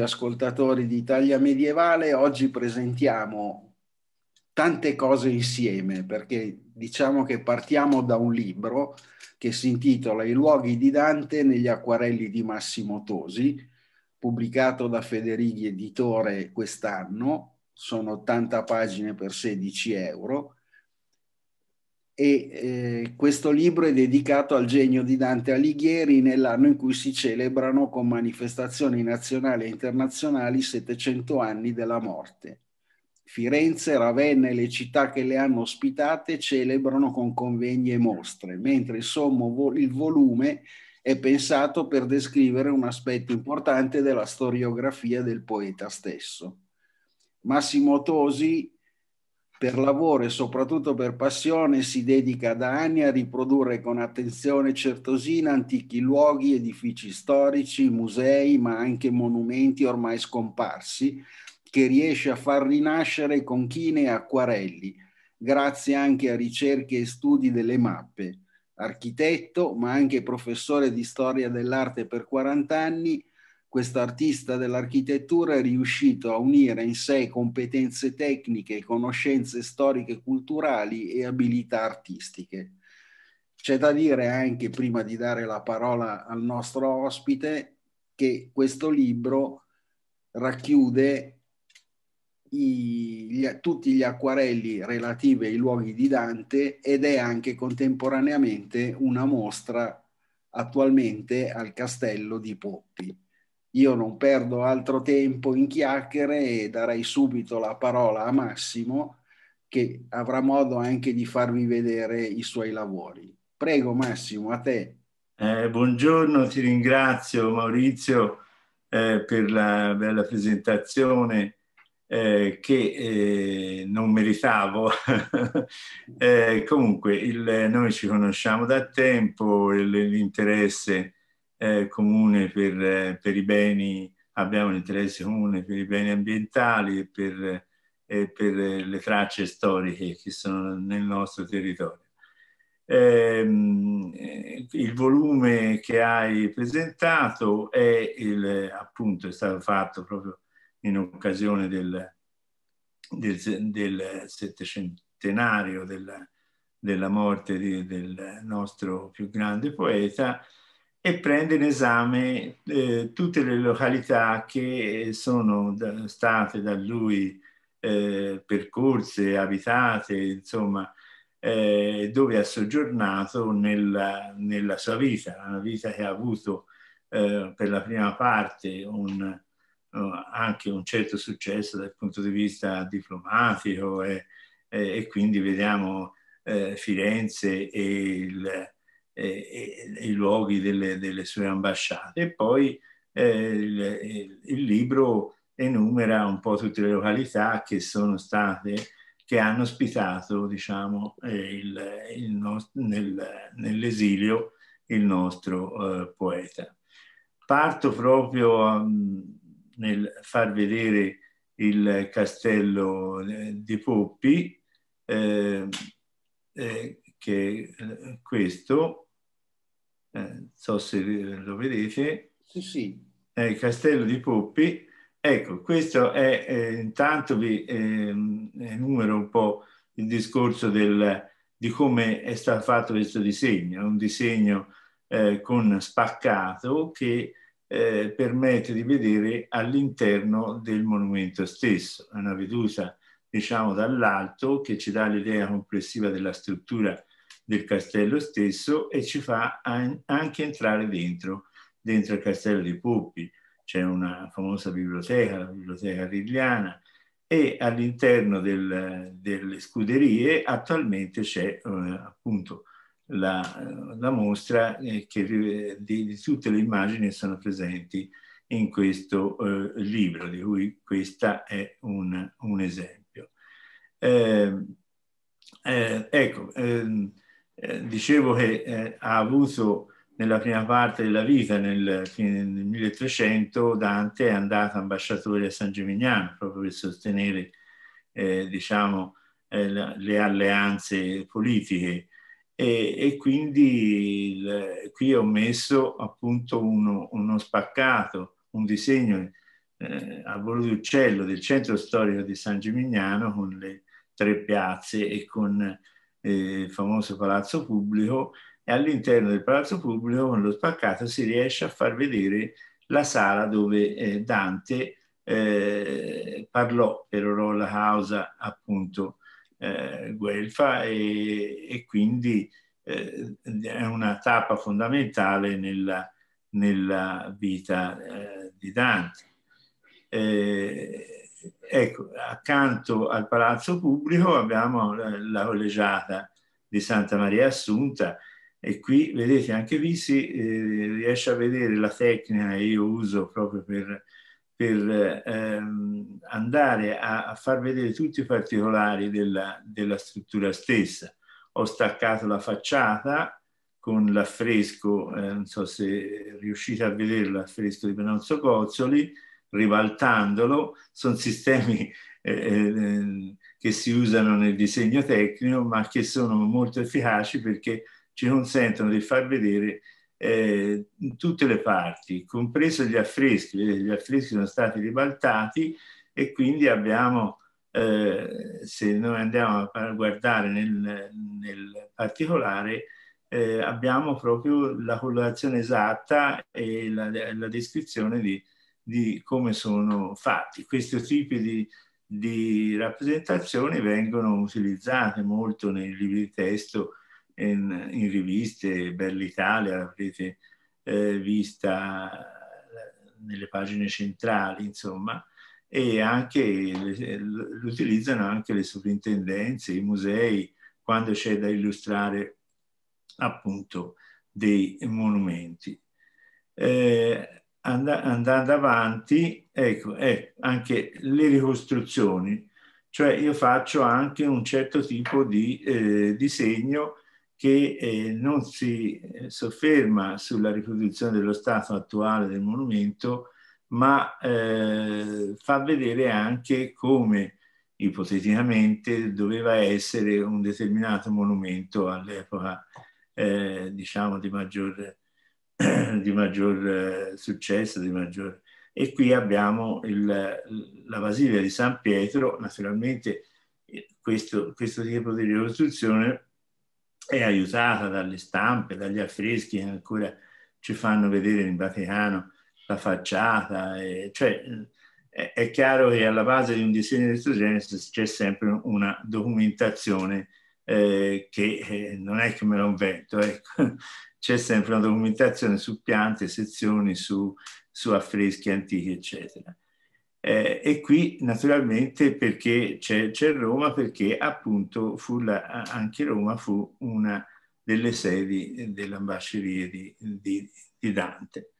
radioascoltatori di Italia Medievale. Oggi presentiamo tante cose insieme perché diciamo che partiamo da un libro che si intitola I luoghi di Dante negli acquarelli di Massimo Tosi, pubblicato da Federighi Editore quest'anno. Sono 80 pagine per 16 euro e eh, questo libro è dedicato al genio di Dante Alighieri nell'anno in cui si celebrano con manifestazioni nazionali e internazionali 700 anni della morte. Firenze, Ravenna e le città che le hanno ospitate celebrano con convegni e mostre, mentre il, sommo, il volume è pensato per descrivere un aspetto importante della storiografia del poeta stesso. Massimo Tosi per lavoro e soprattutto per passione si dedica da anni a riprodurre con attenzione certosina antichi luoghi, edifici storici, musei, ma anche monumenti ormai scomparsi, che riesce a far rinascere con chine e acquarelli, grazie anche a ricerche e studi delle mappe. Architetto, ma anche professore di storia dell'arte per 40 anni, questo artista dell'architettura è riuscito a unire in sé competenze tecniche, conoscenze storiche culturali e abilità artistiche. C'è da dire anche, prima di dare la parola al nostro ospite, che questo libro racchiude i, gli, tutti gli acquarelli relativi ai luoghi di Dante ed è anche contemporaneamente una mostra attualmente al castello di Poppi. Io non perdo altro tempo in chiacchiere e darei subito la parola a Massimo che avrà modo anche di farvi vedere i suoi lavori. Prego Massimo, a te. Eh, buongiorno, ti ringrazio Maurizio eh, per la bella presentazione eh, che eh, non meritavo. Eh, comunque, il, noi ci conosciamo da tempo, l'interesse eh, comune per, eh, per, i beni, abbiamo un interesse comune per i beni ambientali e per, eh, per le tracce storiche che sono nel nostro territorio. Ehm, il volume che hai presentato è il, appunto è stato fatto proprio in occasione del, del, del settecentenario della, della morte di, del nostro più grande poeta e prende in esame eh, tutte le località che sono da, state da lui eh, percorse, abitate, insomma, eh, dove ha soggiornato nella, nella, sua vita, una vita che ha avuto eh, per la prima parte un, anche un certo successo dal punto di vista diplomatico e, e quindi vediamo eh, Firenze e il, eh, i luoghi delle, delle, sue ambasciate. E poi eh, il, il, libro enumera un po' tutte le località che sono state, che hanno ospitato, diciamo, eh, nel, nell'esilio il nostro eh, poeta. Parto proprio um, nel far vedere il castello eh, di Poppi, eh, eh, che questo eh, so se lo vedete. Sì, sì. È il castello di Poppi. Ecco, questo è, eh, intanto vi eh, enumero un po' il discorso del, di come è stato fatto questo disegno. Un disegno eh, con spaccato che eh, permette di vedere all'interno del monumento stesso. È una veduta, diciamo, dall'alto che ci dà l'idea complessiva della struttura del castello stesso e ci fa anche entrare dentro, dentro il castello di Puppi. C'è una famosa biblioteca, la biblioteca Rigliana, e all'interno del, delle scuderie attualmente c'è eh, appunto la, la mostra eh, che, di, di, tutte le immagini che sono presenti in questo eh, libro, di cui questa è un, un esempio. Eh, eh ecco, ehm, eh, dicevo che eh, ha avuto nella prima parte della vita, nel, nel 1300, Dante è andato ambasciatore a San Gimignano proprio per sostenere eh, diciamo, eh, le alleanze politiche. E, e quindi il, qui ho messo appunto uno, uno, spaccato, un disegno eh, a volo d'uccello del centro storico di San Gimignano con le tre piazze e con eh, il famoso palazzo pubblico e all'interno del palazzo pubblico con lo spaccato si riesce a far vedere la sala dove eh, Dante eh, parlò per la causa appunto eh, Guelfa e, e quindi eh, è una tappa fondamentale nella, nella vita eh, di Dante. Eh, ecco, accanto al palazzo pubblico abbiamo la, collegiata di Santa Maria Assunta e qui vedete anche qui si eh, riesce a vedere la tecnica che io uso proprio per, per ehm, andare a, a, far vedere tutti i particolari della, della struttura stessa. Ho staccato la facciata con l'affresco, eh, non so se riuscite a vedere l'affresco di Benozzo Cozzoli, ribaltandolo, sono sistemi eh, eh, che si usano nel disegno tecnico, ma che sono molto efficaci perché ci consentono di far vedere eh, tutte le parti, compreso gli affreschi. Gli affreschi sono stati ribaltati e quindi abbiamo, eh, se noi andiamo a guardare nel, nel particolare, eh, abbiamo proprio la colorazione esatta e la, la descrizione di, di, come sono fatti. Questi tipi di, di rappresentazioni vengono utilizzate molto nei libri di testo in, in riviste, Bell'Italia l'avrete eh, vista nelle pagine centrali, insomma, e anche lo utilizzano anche le sovrintendenze, i musei, quando c'è da illustrare appunto dei monumenti. Eh, and andando avanti, ecco, eh, anche le ricostruzioni, cioè io faccio anche un certo tipo di eh, disegno che eh, non si eh, sofferma sulla riproduzione dello stato attuale del monumento, ma eh, fa vedere anche come ipoteticamente doveva essere un determinato monumento all'epoca, eh, diciamo, di maggior, di maggior eh, successo, di maggior... E qui abbiamo il, la Basilica di San Pietro, naturalmente eh, questo, questo tipo di ricostruzione è aiutata dalle stampe, dagli affreschi che ancora ci fanno vedere in Vaticano la facciata, e, cioè è, è, chiaro che alla base di un disegno di questo genere c'è sempre una documentazione eh, che eh, non è che me lo invento, ecco. C'è sempre una documentazione su piante, sezioni, su, su affreschi antichi, eccetera. Eh, e qui naturalmente perché c'è, Roma, perché appunto la, anche Roma fu una delle sedi dell'ambasceria di, di, di Dante.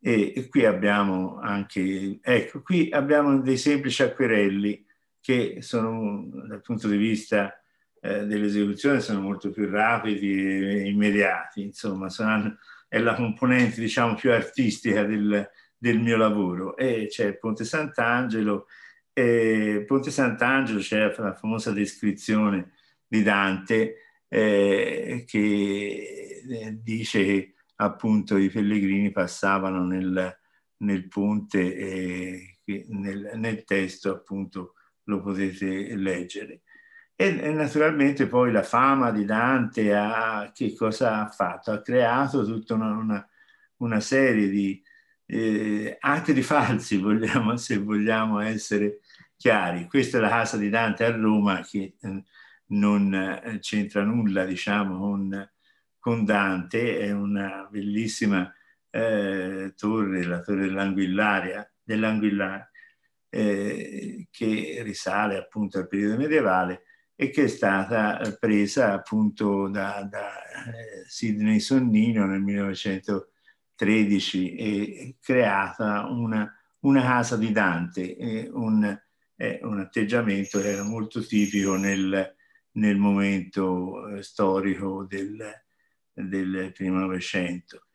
E, e, qui abbiamo anche, ecco, qui abbiamo dei semplici acquerelli che sono dal punto di vista eh, dell'esecuzione sono molto più rapidi e immediati, insomma, sono, è la componente diciamo più artistica del, del mio lavoro e c'è Ponte Sant'Angelo e Ponte Sant'Angelo c'è la famosa descrizione di Dante eh, che eh, dice che appunto i pellegrini passavano nel, nel ponte e nel, nel, testo appunto lo potete leggere. E, e, naturalmente poi la fama di Dante ha, che cosa ha fatto? Ha creato tutta una, una, una serie di, eh, di falsi, vogliamo, se vogliamo essere chiari. Questa è la casa di Dante a Roma che eh, non eh, c'entra nulla, diciamo, con, con, Dante, è una bellissima eh, torre, la torre dell'Anguillaria, dell'Anguillaria eh, che risale appunto al periodo medievale e che è stata presa appunto da, da eh, Sidney Sonnino nel 1900 13 e creata una, una casa di Dante, un, eh, un, atteggiamento che era molto tipico nel, nel momento eh, storico del, del primo Novecento.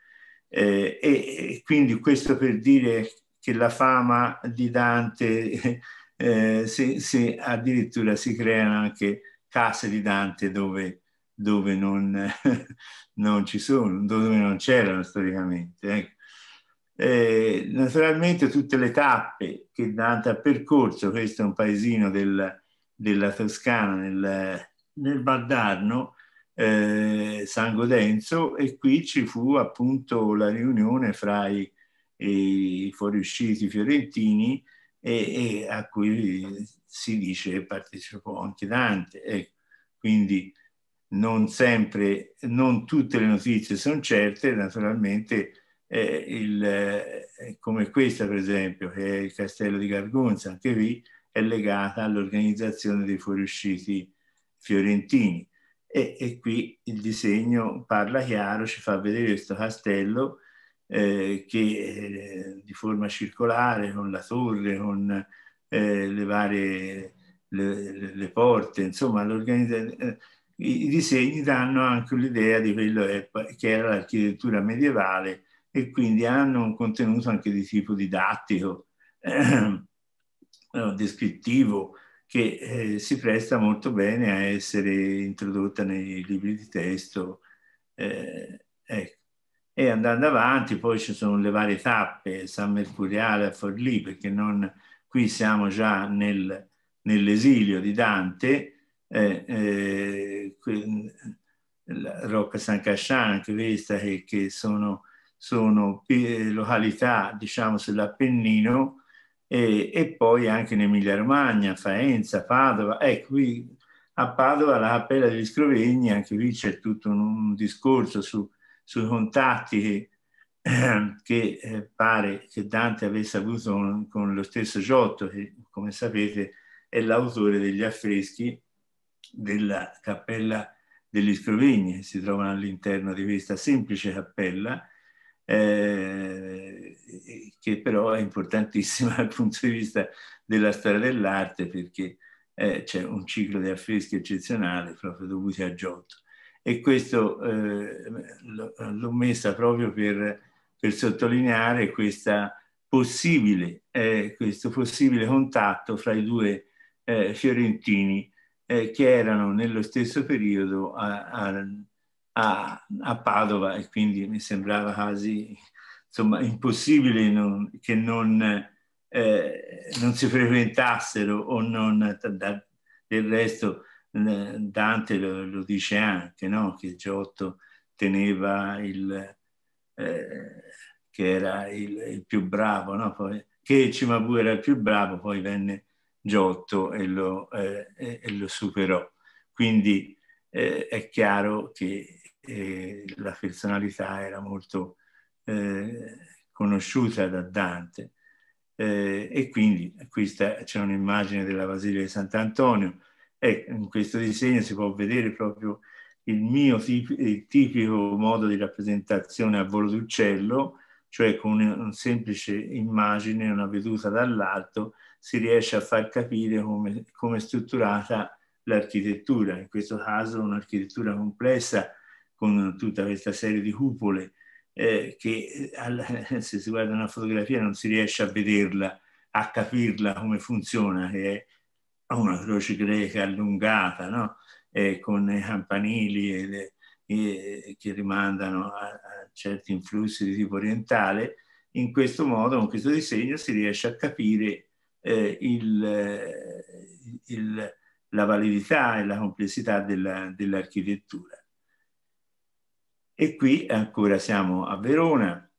Eh, e, quindi questo per dire che la fama di Dante, eh, si, si, addirittura si creano anche case di Dante dove dove non, non ci sono, dove non c'erano storicamente. Ecco. Eh, naturalmente tutte le tappe che Dante ha percorso, questo è un paesino del, della Toscana nel, nel Valdarno, eh, San Godenzo, e qui ci fu appunto la riunione fra i, i fuoriusciti fiorentini e, e, a cui si dice partecipò anche Dante. Ecco, quindi non sempre, non tutte le notizie sono certe, naturalmente eh, il, eh, come questa per esempio, che è il castello di Gargonza, anche qui è legata all'organizzazione dei fuoriusciti fiorentini. E, e, qui il disegno parla chiaro, ci fa vedere questo castello eh, che eh, di forma circolare, con la torre, con eh, le varie le, le, porte, insomma l'organizzazione i disegni danno anche l'idea di quello che era l'architettura medievale e quindi hanno un contenuto anche di tipo didattico, eh, descrittivo, che eh, si presta molto bene a essere introdotta nei libri di testo. Eh, ecco. E andando avanti poi ci sono le varie tappe, San Mercuriale a Forlì, perché non, qui siamo già nel, nell'esilio di Dante, eh, eh, Rocca San Casciano, anche questa, che, che sono, sono località diciamo sull'Appennino e, e, poi anche in Emilia Romagna, Faenza, Padova. Ecco, qui a Padova la Cappella degli Scrovegni, anche qui c'è tutto un, un discorso su, sui contatti che, eh, che eh, pare che Dante avesse avuto con, con lo stesso Giotto, che come sapete è l'autore degli affreschi della cappella degli Scrovegni, che si trovano all'interno di questa semplice cappella, eh, che però è importantissima dal punto di vista della storia dell'arte perché eh, c'è un ciclo di affreschi eccezionale proprio dovuti a Giotto. E questo eh, l'ho messa proprio per, per sottolineare possibile, eh, questo possibile contatto fra i due eh, fiorentini eh, che erano nello stesso periodo a, a, a, Padova e quindi mi sembrava quasi insomma, impossibile non, che non, eh, non, si frequentassero o non, del resto Dante lo, lo dice anche, no? che Giotto teneva il, eh, che era il, il più bravo, no? poi, che Cimabue era il più bravo, poi venne Giotto e lo, eh, e lo superò. Quindi eh, è chiaro che eh, la personalità era molto eh, conosciuta da Dante. Eh, e quindi questa c'è un'immagine della Basilica di Sant'Antonio e in questo disegno si può vedere proprio il mio tip- tipico modo di rappresentazione a volo d'uccello, cioè con una semplice immagine, una veduta dall'alto, si riesce a far capire come, come è strutturata l'architettura, in questo caso un'architettura complessa con tutta questa serie di cupole eh, che se si guarda una fotografia non si riesce a vederla, a capirla come funziona, che è una croce greca allungata, no? eh, con i campanili e e, che rimandano a, a certi influssi di tipo orientale. In questo modo, con questo disegno, si riesce a capire eh, il, eh, il, la validità e la complessità della, dell'architettura. E qui ancora siamo a Verona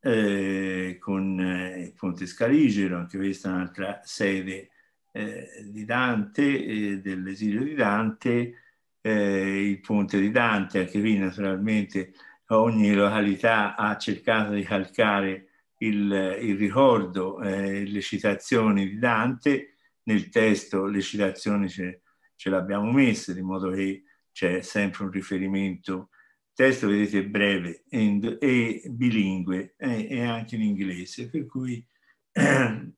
eh, con eh, il Ponte Scaligero, anche questa è un'altra sede eh, di Dante, eh, dell'esilio di Dante, il Ponte di Dante, anche qui naturalmente ogni località ha cercato di calcare il, il ricordo, eh, le citazioni di Dante, nel testo le citazioni ce, ce abbiamo messe, di modo che c'è sempre un riferimento. Testo, vedete, è breve e, bilingue e, anche in inglese, per cui eh,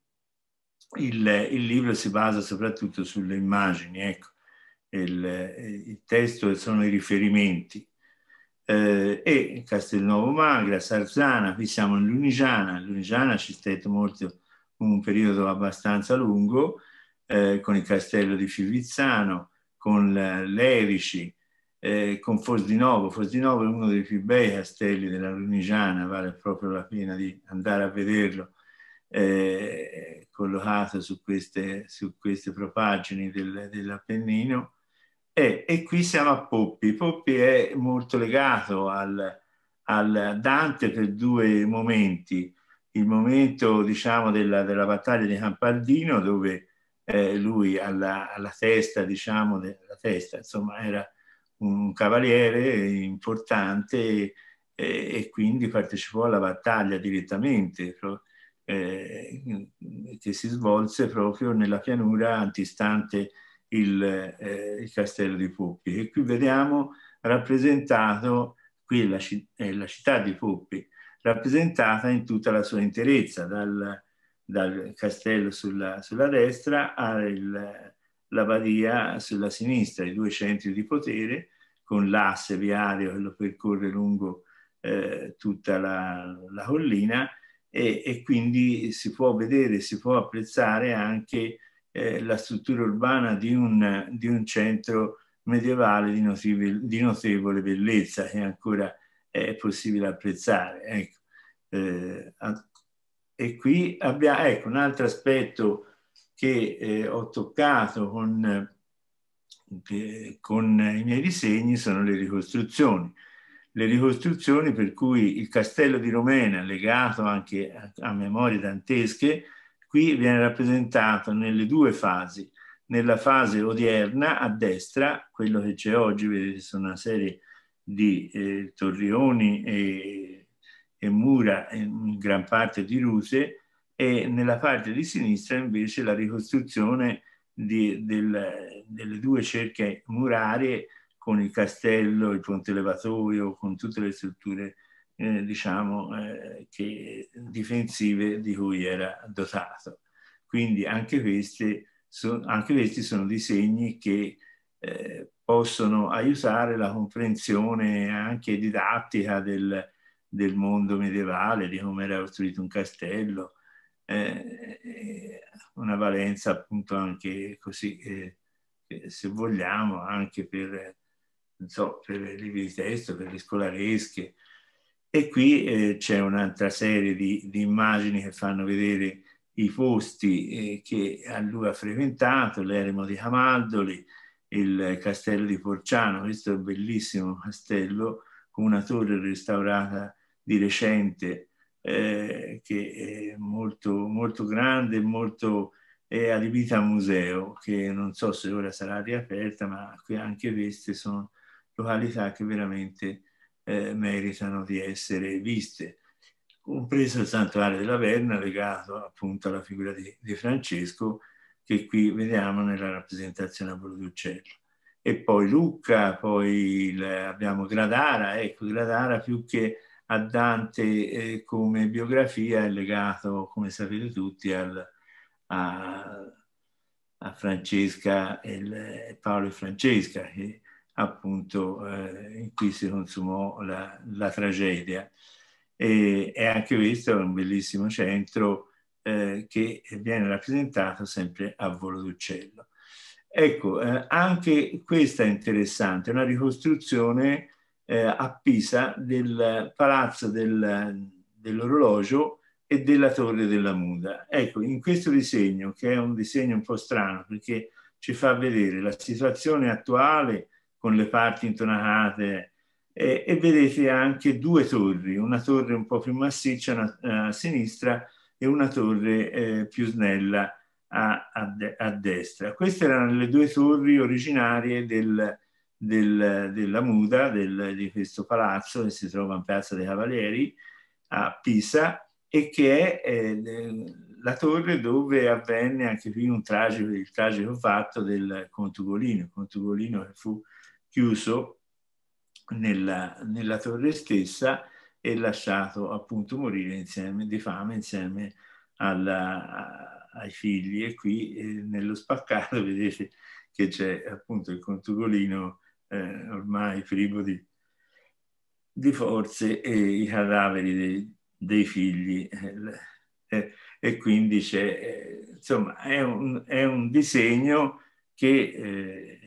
il, il, libro si basa soprattutto sulle immagini, ecco. Il, il testo sono i riferimenti eh, e Castelnuovo Magra, Sarzana, qui siamo in Lunigiana, Lunigiana ci stette molto, un periodo abbastanza lungo, eh, con il castello di Fivizzano, con l'Erici, eh, con Fosdinovo. Fosdinovo è uno dei più bei castelli della Lunigiana, vale proprio la pena di andare a vederlo, eh, collocato su queste, su queste propaggini del, dell'Appennino. E, e, qui siamo a Poppi. Poppi è molto legato al, al Dante per due momenti. Il momento, diciamo, della, della battaglia di Campaldino, dove eh, lui alla, alla, testa, diciamo, della testa, insomma, era un cavaliere importante e, e quindi partecipò alla battaglia direttamente, eh, che si svolse proprio nella pianura antistante il, eh, il castello di Poppi. E qui vediamo rappresentato, qui la, eh, la città di Poppi, rappresentata in tutta la sua interezza, dal, dal castello sulla, sulla destra al, la badia sulla sinistra, i due centri di potere, con l'asse viario che lo percorre lungo eh, tutta la, la collina e, e, quindi si può vedere, si può apprezzare anche eh, la struttura urbana di un, di un centro medievale di notevole, di notevole, bellezza che ancora è possibile apprezzare. Ecco. Eh, e qui abbiamo, ecco, un altro aspetto che eh, ho toccato con, eh, con i miei disegni sono le ricostruzioni. Le ricostruzioni per cui il castello di Romena, legato anche a, a memorie dantesche, qui viene rappresentato nelle due fasi. Nella fase odierna, a destra, quello che c'è oggi, vedete, sono una serie di eh, torrioni e, e mura, in gran parte di ruse, e nella parte di sinistra invece la ricostruzione di, del, delle due cerche murarie con il castello, il ponte levatoio, con tutte le strutture eh, diciamo eh, che, difensive di cui era dotato. Quindi anche, so, anche questi sono disegni che eh, possono aiutare la comprensione anche didattica del, del mondo medievale, di come era costruito un castello, eh, una valenza appunto anche così, eh, se vogliamo, anche per, so, per i libri di testo, per le scolaresche. E qui eh, c'è un'altra serie di, di, immagini che fanno vedere i posti eh, che lui ha frequentato, l'eremo di Camaldoli, il castello di Porciano, questo è un bellissimo castello con una torre restaurata di recente eh, che è molto, molto grande, molto è adibita a museo, che non so se ora sarà riaperta, ma anche queste sono località che veramente eh, meritano di essere viste, compreso il santuario della Verna legato appunto alla figura di, di Francesco, che qui vediamo nella rappresentazione a volo d'uccello. E poi Lucca, poi il, abbiamo Gradara, ecco Gradara più che a Dante eh, come biografia è legato, come sapete tutti, al, a, a, Francesca e Paolo e Francesca, che appunto eh, in cui si consumò la, la tragedia. E, e, anche questo è un bellissimo centro eh, che viene rappresentato sempre a volo d'uccello. Ecco, eh, anche questa è interessante, una ricostruzione eh, a Pisa del palazzo del, dell'orologio e della torre della muda. Ecco, in questo disegno, che è un disegno un po' strano perché ci fa vedere la situazione attuale con le parti intonacate eh, e vedete anche due torri, una torre un po' più massiccia a, a sinistra e una torre eh, più snella a, a, a, destra. Queste erano le due torri originarie del, del, della Muda, del, di questo palazzo che si trova in Piazza dei Cavalieri a Pisa e che è eh, la torre dove avvenne anche qui un tragico, il tragico fatto del Contugolino, il Contugolino che fu chiuso nella, nella torre stessa e lasciato appunto morire insieme di fame insieme alla, ai figli e qui eh, nello spaccato vedete che c'è appunto il contugolino eh, ormai privo di, di, forze e i cadaveri dei, dei figli. Eh, e quindi c'è, eh, insomma, è un, è un, disegno che,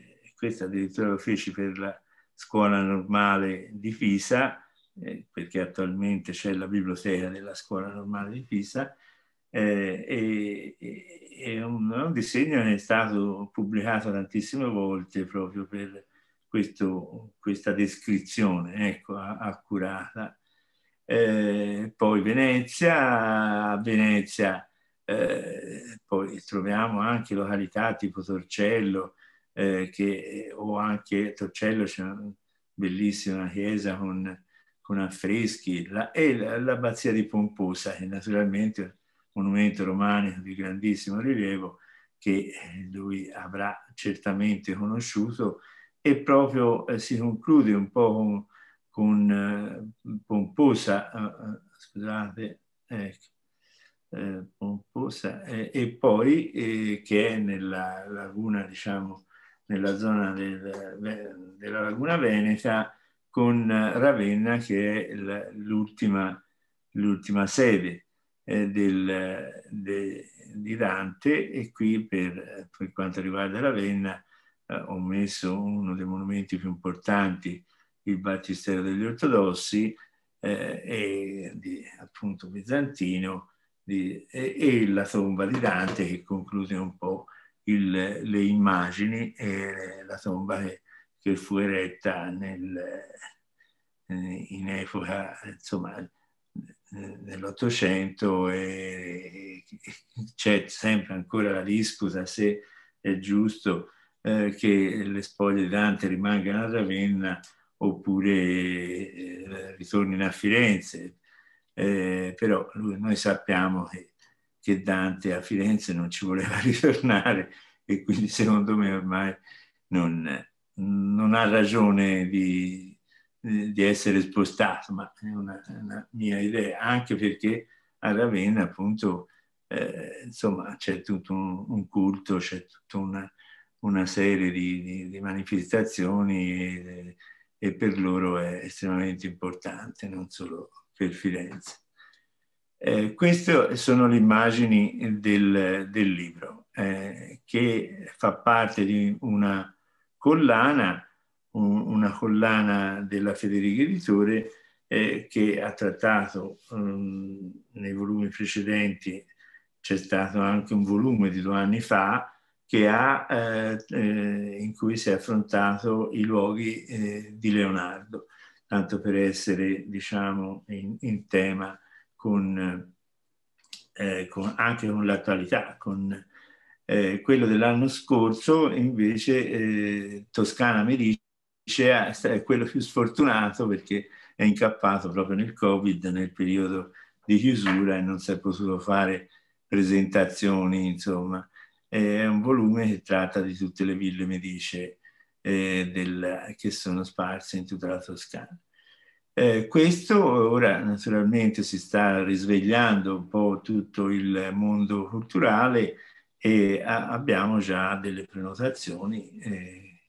questo addirittura lo feci per la scuola normale di Pisa, eh, perché attualmente c'è la biblioteca della scuola normale di Pisa, eh, e, e un, un, disegno che è stato pubblicato tantissime volte proprio per questo, questa descrizione ecco, accurata. Eh, poi Venezia, a Venezia eh, poi troviamo anche località tipo Torcello, eh, che, o anche Torcello c'è una bellissima chiesa con, con affreschi, la, e l'abbazia di Pomposa, che naturalmente è un monumento romanico di grandissimo rilievo, che lui avrà certamente conosciuto e proprio eh, si conclude un po' con, con eh, Pomposa, uh, scusate, ecco, eh, pomposa, eh, e poi eh, che è nella laguna, diciamo, nella zona del, della laguna Veneta con Ravenna che è l'ultima, l'ultima sede eh, del, de, di Dante. E qui per, per quanto riguarda Ravenna eh, ho messo uno dei monumenti più importanti, il Battistero degli Ortodossi, eh, e di, appunto bizantino, di, e, e, la tomba di Dante che conclude un po' il, le immagini e la tomba che, che fu eretta nel, in epoca, insomma, nell'Ottocento e c'è sempre ancora la disputa se è giusto eh, che le spoglie di Dante rimangano a Ravenna oppure eh, ritornino a Firenze. Eh, però noi sappiamo che, che, Dante a Firenze non ci voleva ritornare e quindi secondo me ormai non, non ha ragione di, di, essere spostato, ma è una, una, mia idea, anche perché a Ravenna appunto eh, insomma c'è tutto un, un culto, c'è tutta una, una, serie di, di, di manifestazioni e, e per loro è estremamente importante, non solo per Firenze. Eh, queste sono le immagini del, del libro, eh, che fa parte di una collana, un, una collana della Federica Editore, eh, che ha trattato um, nei volumi precedenti, c'è stato anche un volume di due anni fa, ha, eh, eh, in cui si è affrontato i luoghi eh, di Leonardo tanto per essere diciamo in, in tema con, eh, con, anche con l'attualità, con eh, quello dell'anno scorso invece eh, Toscana Medice è quello più sfortunato perché è incappato proprio nel Covid, nel periodo di chiusura e non si è potuto fare presentazioni, insomma. È un volume che tratta di tutte le ville Medice eh, del, che sono sparse in tutta la Toscana. Eh, questo ora naturalmente si sta risvegliando un po' tutto il mondo culturale e a, abbiamo già delle prenotazioni eh,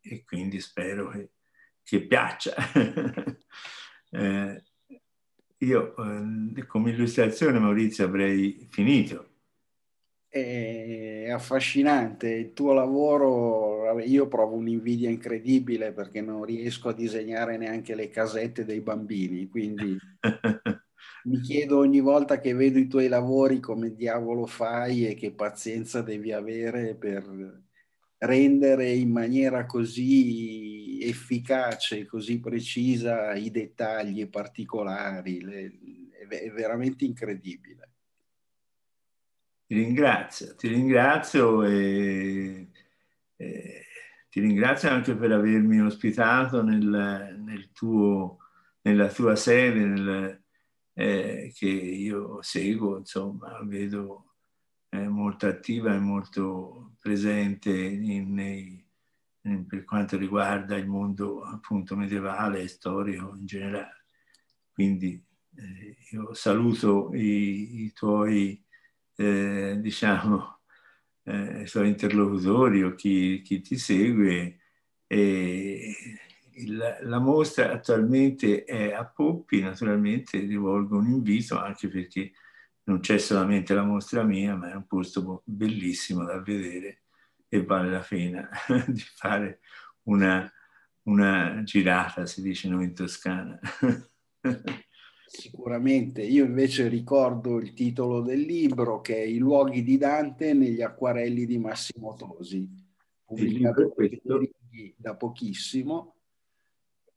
e quindi spero che, che piaccia. eh, io eh, come illustrazione Maurizio avrei finito è affascinante. Il tuo lavoro, io provo un'invidia incredibile perché non riesco a disegnare neanche le casette dei bambini, quindi mi chiedo ogni volta che vedo i tuoi lavori come diavolo fai e che pazienza devi avere per rendere in maniera così efficace, così precisa i dettagli particolari. Le, è veramente incredibile. Ti ringrazio, ti ringrazio e, ti ringrazio anche per avermi ospitato nel, nel tuo, nella tua sede nel, eh, che io seguo, insomma, vedo eh, molto attiva e molto presente in, nei, in, per quanto riguarda il mondo appunto medievale e storico in generale. Quindi eh, io saluto i, i tuoi eh, diciamo, eh, suoi interlocutori o chi, chi ti segue. E il, la mostra attualmente è a Poppi, naturalmente rivolgo un invito anche perché non c'è solamente la mostra mia, ma è un posto bellissimo da vedere e vale la pena di fare una, una girata, si dice noi in Toscana. Sicuramente, io invece ricordo il titolo del libro che è I luoghi di Dante negli acquarelli di Massimo Tosi, pubblicato da pochissimo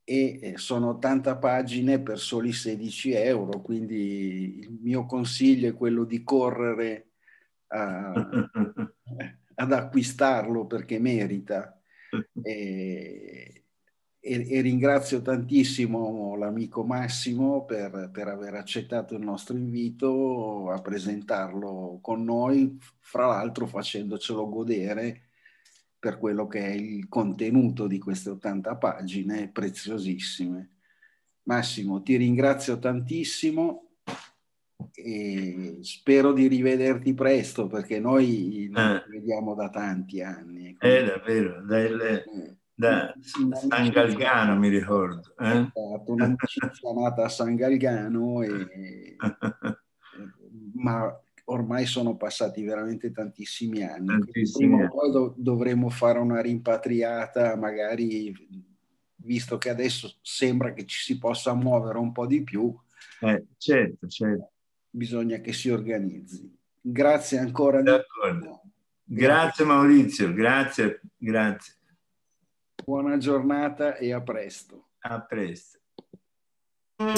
e sono 80 pagine per soli 16 euro, quindi il mio consiglio è quello di correre a, ad acquistarlo perché merita. E, e, e, ringrazio tantissimo l'amico Massimo per, per, aver accettato il nostro invito a presentarlo con noi, fra l'altro facendocelo godere per quello che è il contenuto di queste 80 pagine preziosissime. Massimo, ti ringrazio tantissimo e spero di rivederti presto perché noi non ci vediamo da tanti anni. Quindi... È davvero, delle, eh da San Galgano mi ricordo. Eh? Esatto, un'amicizia nata a San Galgano, e, ma ormai sono passati veramente tantissimi anni. Tantissimi. Prima o poi do, dovremmo fare una rimpatriata, magari visto che adesso sembra che ci si possa muovere un po' di più. Eh, certo, certo. Bisogna che si organizzi. Grazie ancora. D'accordo. Grazie Maurizio, grazie, grazie. Buona giornata e a presto. A presto. Una